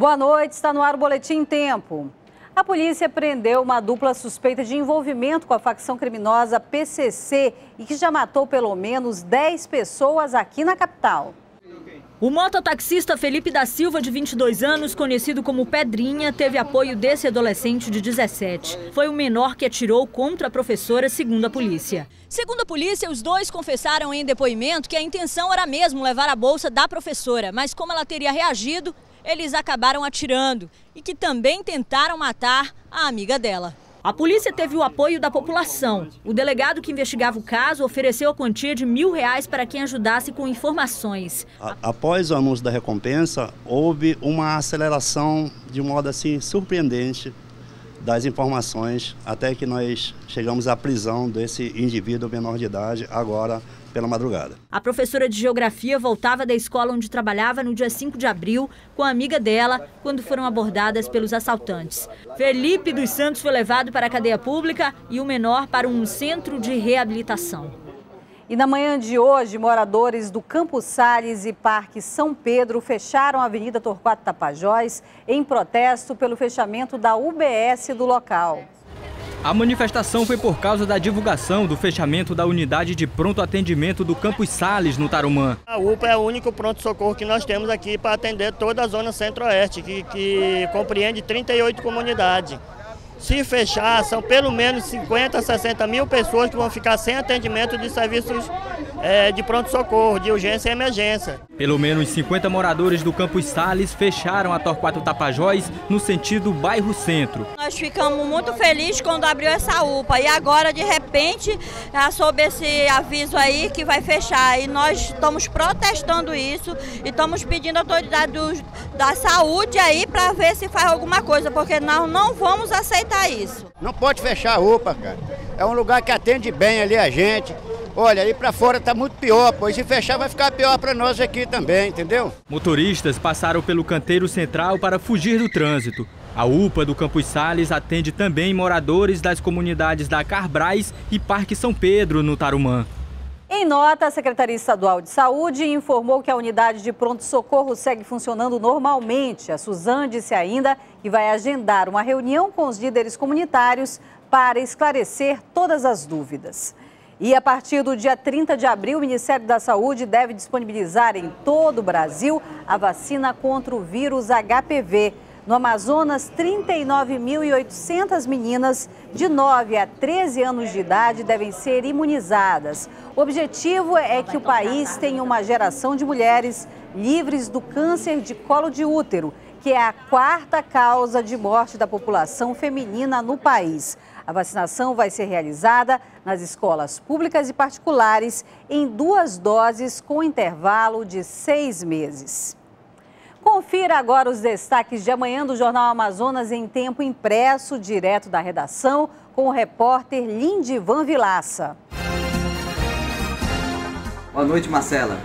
Boa noite, está no ar o Boletim Tempo. A polícia prendeu uma dupla suspeita de envolvimento com a facção criminosa PCC e que já matou pelo menos 10 pessoas aqui na capital. O mototaxista Felipe da Silva, de 22 anos, conhecido como Pedrinha, teve apoio desse adolescente de 17. Foi o menor que atirou contra a professora, segundo a polícia. Segundo a polícia, os dois confessaram em depoimento que a intenção era mesmo levar a bolsa da professora, mas como ela teria reagido, eles acabaram atirando e que também tentaram matar a amiga dela. A polícia teve o apoio da população. O delegado que investigava o caso ofereceu a quantia de mil reais para quem ajudasse com informações. Após o anúncio da recompensa, houve uma aceleração de modo assim surpreendente das informações até que nós chegamos à prisão desse indivíduo menor de idade, agora pela madrugada. A professora de geografia voltava da escola onde trabalhava no dia 5 de abril com a amiga dela quando foram abordadas pelos assaltantes. Felipe dos Santos foi levado para a cadeia pública e o menor para um centro de reabilitação. E na manhã de hoje, moradores do Campo Salles e Parque São Pedro fecharam a Avenida Torquato Tapajós em protesto pelo fechamento da UBS do local. A manifestação foi por causa da divulgação do fechamento da unidade de pronto atendimento do Campos Sales, no Tarumã. A UPA é o único pronto-socorro que nós temos aqui para atender toda a zona centro-oeste, que, que compreende 38 comunidades. Se fechar, são pelo menos 50, 60 mil pessoas que vão ficar sem atendimento de serviços é, de pronto-socorro, de urgência e emergência. Pelo menos 50 moradores do Campos Sales fecharam a Torquato Tapajós no sentido bairro centro. Nós ficamos muito felizes quando abriu essa UPA e agora, de repente, sob esse aviso aí que vai fechar. E nós estamos protestando isso e estamos pedindo à autoridade do, da saúde aí para ver se faz alguma coisa, porque nós não vamos aceitar isso. Não pode fechar a UPA, cara. É um lugar que atende bem ali a gente. Olha, aí para fora tá muito pior, pois se fechar vai ficar pior para nós aqui também, entendeu? Motoristas passaram pelo canteiro central para fugir do trânsito. A UPA do Campos Sales atende também moradores das comunidades da Carbrais e Parque São Pedro, no Tarumã. Em nota, a Secretaria Estadual de Saúde informou que a unidade de pronto-socorro segue funcionando normalmente. A Suzane disse ainda que vai agendar uma reunião com os líderes comunitários para esclarecer todas as dúvidas. E a partir do dia 30 de abril, o Ministério da Saúde deve disponibilizar em todo o Brasil a vacina contra o vírus HPV. No Amazonas, 39.800 meninas de 9 a 13 anos de idade devem ser imunizadas. O objetivo é que o país tenha uma geração de mulheres livres do câncer de colo de útero, que é a quarta causa de morte da população feminina no país. A vacinação vai ser realizada nas escolas públicas e particulares em duas doses com intervalo de seis meses. Confira agora os destaques de amanhã do Jornal Amazonas em tempo impresso, direto da redação, com o repórter Lindivan Vilaça. Boa noite, Marcela.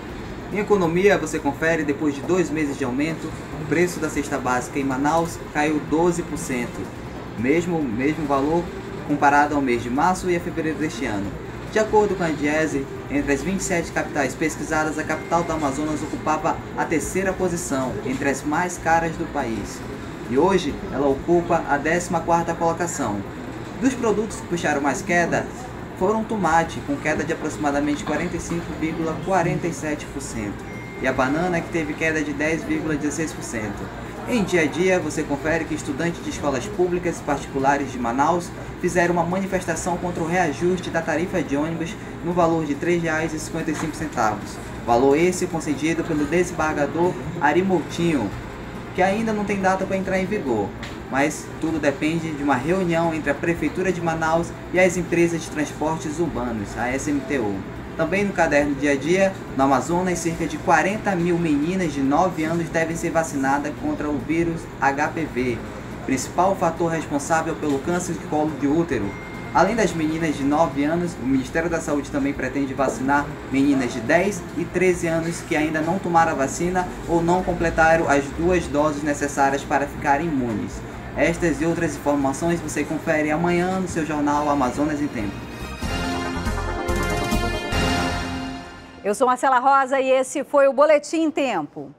Em economia, você confere, depois de dois meses de aumento, o preço da cesta básica em Manaus caiu 12%. Mesmo, mesmo valor comparado ao mês de março e a fevereiro deste ano. De acordo com a Diese, entre as 27 capitais pesquisadas, a capital do Amazonas ocupava a terceira posição entre as mais caras do país. E hoje ela ocupa a 14ª colocação. Dos produtos que puxaram mais queda foram o tomate, com queda de aproximadamente 45,47%, e a banana, que teve queda de 10,16%. Em dia a dia, você confere que estudantes de escolas públicas e particulares de Manaus fizeram uma manifestação contra o reajuste da tarifa de ônibus no valor de R$ 3,55. Valor esse concedido pelo desembargador Ari Moutinho, que ainda não tem data para entrar em vigor. Mas tudo depende de uma reunião entre a Prefeitura de Manaus e as empresas de transportes urbanos, a SMTU. Também no caderno dia a dia, no Amazonas, cerca de 40 mil meninas de 9 anos devem ser vacinadas contra o vírus HPV, principal fator responsável pelo câncer de colo de útero. Além das meninas de 9 anos, o Ministério da Saúde também pretende vacinar meninas de 10 e 13 anos que ainda não tomaram a vacina ou não completaram as duas doses necessárias para ficarem imunes. Estas e outras informações você confere amanhã no seu jornal Amazonas em Tempo. Eu sou Marcela Rosa e esse foi o Boletim Tempo.